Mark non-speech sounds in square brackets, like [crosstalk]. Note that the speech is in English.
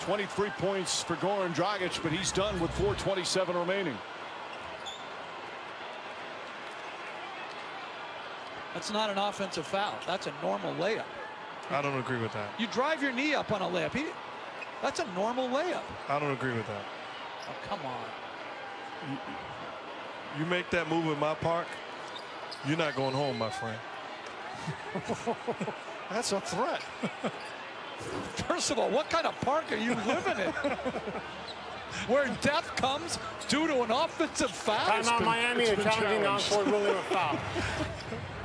23 points for Goran Dragic, but he's done with 427 remaining. That's not an offensive foul. That's a normal layup. I don't agree with that. You drive your knee up on a layup. He, that's a normal layup. I don't agree with that. Oh, come on. You, you make that move in my park, you're not going home, my friend. [laughs] That's a threat. [laughs] First of all, what kind of park are you living in? Where death comes due to an offensive foul? Timeout Miami and challenging on-court ruling of foul. [laughs]